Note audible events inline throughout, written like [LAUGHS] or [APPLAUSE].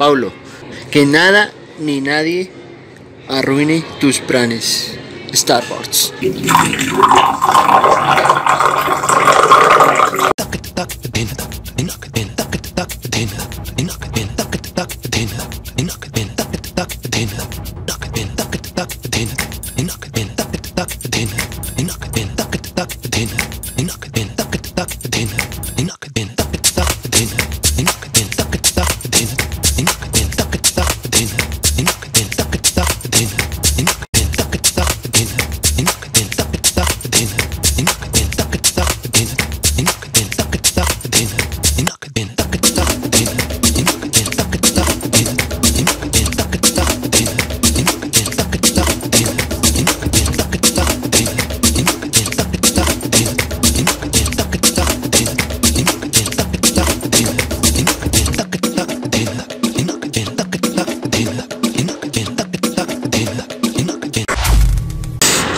Paulo. Que nada ni nadie arruine tus planes. Starbucks.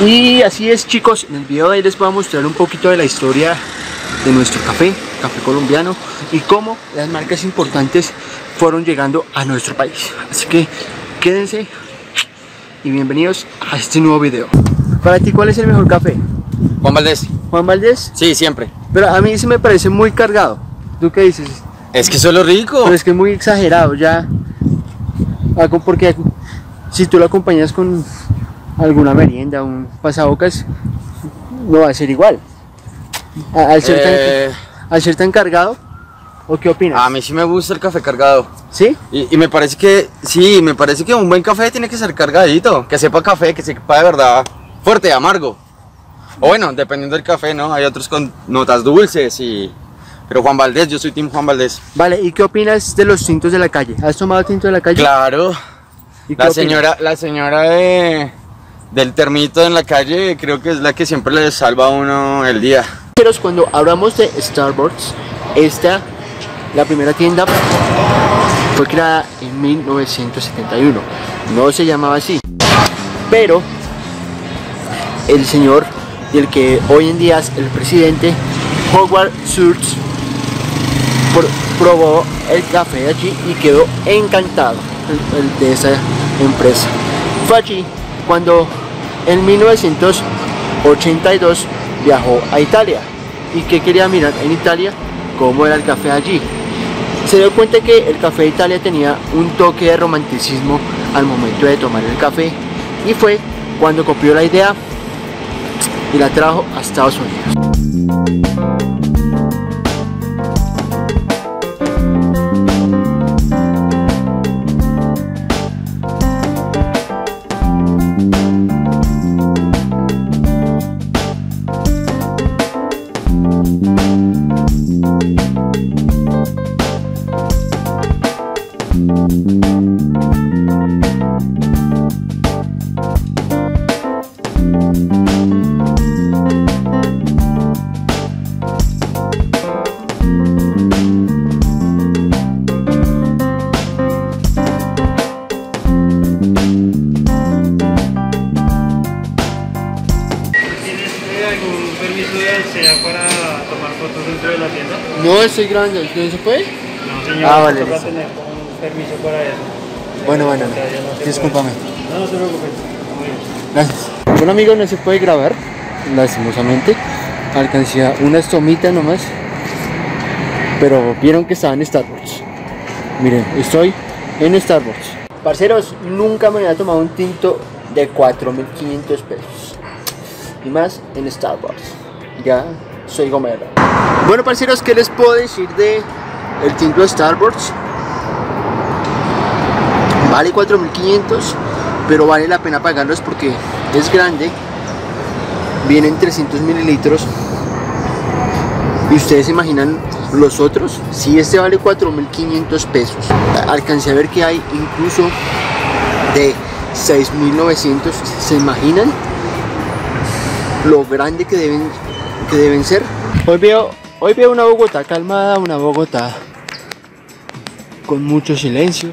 Y así es chicos, en el video de hoy les voy a mostrar un poquito de la historia de nuestro café, café colombiano y cómo las marcas importantes fueron llegando a nuestro país. Así que quédense y bienvenidos a este nuevo video. Para ti, ¿cuál es el mejor café? Juan Valdés. Juan Valdés, Sí, siempre. pero a mí se me parece muy cargado. ¿Tú qué dices? Es que eso es lo rico. Pero es que es muy exagerado ya. Porque si tú lo acompañas con alguna merienda, un pasabocas, no va a ser igual. Al ser, Eh, tan, al ser tan cargado, ¿o qué opinas? a mí sí me gusta el café cargado. ¿Sí? Y, y me parece que, sí, me parece que un buen café tiene que ser cargadito. Que sepa café, que sepa de verdad fuerte, amargo. O bueno, dependiendo del café, ¿no? Hay otros con notas dulces y... Pero Juan Valdés, yo soy Team Juan Valdés. Vale, ¿y qué opinas de los tintos de la calle? ¿Has tomado tinto de la calle? Claro. ¿Y qué La opinas? señora, la señora de, del termito en la calle creo que es la que siempre le salva a uno el día. Pero cuando hablamos de Starbucks, esta, la primera tienda, fue creada en 1971. No se llamaba así. Pero el señor y el que hoy en día es el presidente, Howard Schultz, probó el café de allí y quedó encantado el de esa empresa. Fue allí cuando en 1982 viajó a Italia y que quería mirar en Italia cómo era el café allí. Se dio cuenta que el café de Italia tenía un toque de romanticismo al momento de tomar el café y fue cuando copió la idea y la trajo a Estados Unidos. Algún permiso de SEA para tomar fotos dentro de la tienda? No estoy grande, ¿no se puede? No, señor. Ah, vale, toca tener un permiso para eso. Bueno, bueno, O sea, ya no discúlpame. puede. No, no se preocupe. Muy bien. Gracias. Bueno amigos, no se puede grabar, lastimosamente. Alcancé una estomita nomás. Pero vieron que estaba en Starbucks. Miren, estoy en Starbucks. Parceros, nunca me había tomado un tinto de 4.500 pesos. Y más en Starbucks. Ya soy gomero. Bueno parceros, ¿qué les puedo decir de el tinto de Starbucks? Vale 4.500 pero vale la pena pagarlos porque es grande vienen 300 mililitros y ustedes se imaginan los otros si este vale 4.500 pesos alcancé a ver que hay incluso de 6.900 se imaginan lo grande que deben que deben ser. Hoy veo hoy veo una Bogotá calmada una Bogotá con mucho silencio.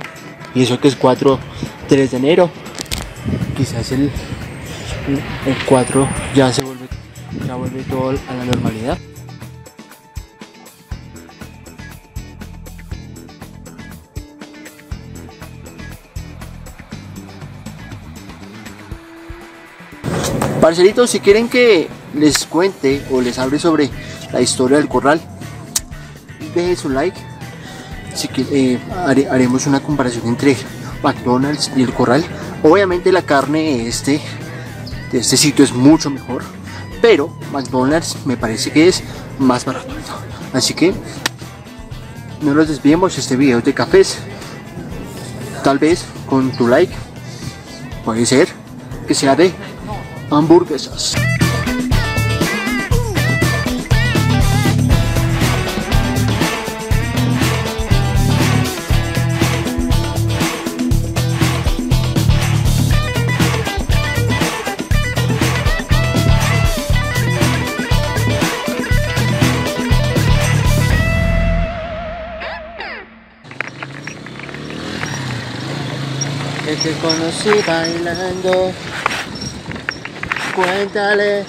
Y eso que es 4 3 de enero. Quizás el, el 4 ya se vuelve ya vuelve todo a la normalidad Parcelitos, si quieren que les cuente o les hable sobre la historia del corral, dejen su like. Si que, eh, hare- haremos una comparación entre McDonald's y el corral. Obviamente la carne este, de este sitio es mucho mejor, pero McDonald's me parece que es más barato. Así que no nos desviemos este video de cafés. Tal vez con tu like puede ser que sea de hamburguesas. Que te conocí bailando. Cuéntale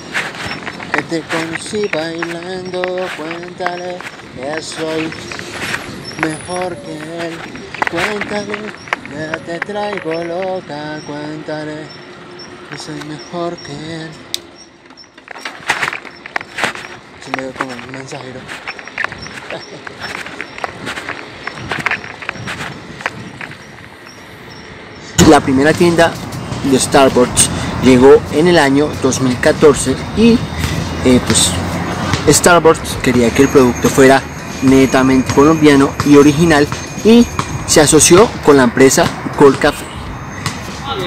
que te conocí bailando. Cuéntale que soy mejor que él. Cuéntale que te traigo loca. Cuéntale que soy mejor que él. Se me ve como un mensajero. [LAUGHS] La primera tienda de Starbucks llegó en el año 2014 y eh, pues Starbucks quería que el producto fuera netamente colombiano y original y se asoció con la empresa Colcafé.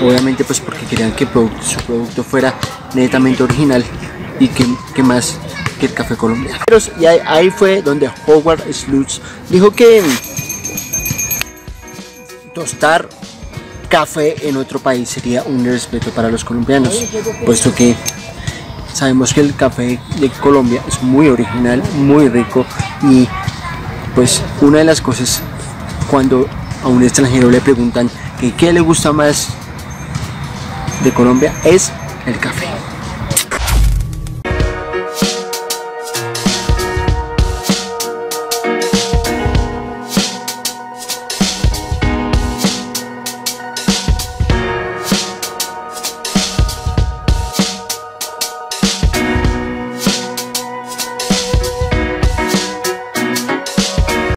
Obviamente pues porque querían que su producto fuera netamente original y que, más que el café colombiano. Y ahí, fue donde Howard Schultz dijo que mm, tostar café en otro país sería un respeto para los colombianos, puesto que sabemos que el café de Colombia es muy original, muy rico y pues una de las cosas cuando a un extranjero le preguntan qué le gusta más de Colombia es el café.